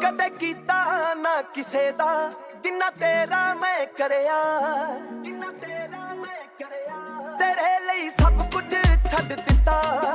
ਕਦੇ ਕੀਤਾ ਨਾ ਕਿਸੇ ਦਾ, ਜਿੰਨਾ ਤੇਰਾ ਮੈਂ ਕਰਿਆ। ਜਿੰਨਾ ਤੇਰਾ ਮੈਂ ਕਰਿਆ। ਤੇਰੇ ਲਈ ਸਭ ਕੁਝ ਛੱਡ ਦਿੱਤਾ।